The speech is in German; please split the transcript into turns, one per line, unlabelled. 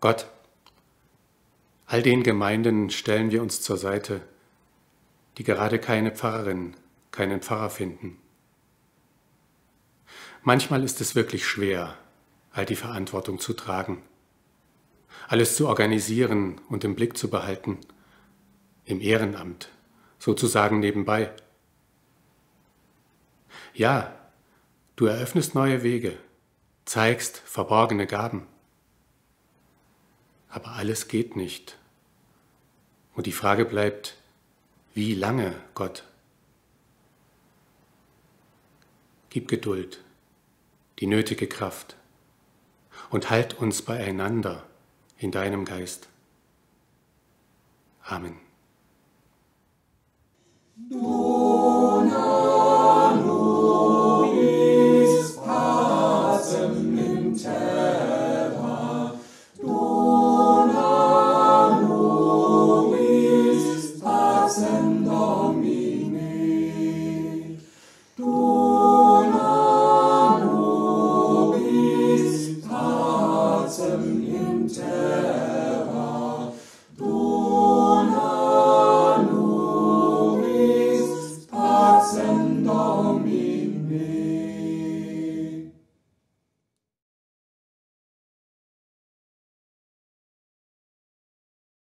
Gott, all den Gemeinden stellen wir uns zur Seite, die gerade keine Pfarrerin, keinen Pfarrer finden. Manchmal ist es wirklich schwer, all die Verantwortung zu tragen alles zu organisieren und im Blick zu behalten, im Ehrenamt, sozusagen nebenbei. Ja, du eröffnest neue Wege, zeigst verborgene Gaben. Aber alles geht nicht. Und die Frage bleibt, wie lange, Gott? Gib Geduld, die nötige Kraft und halt uns beieinander in deinem Geist. Amen.
Dona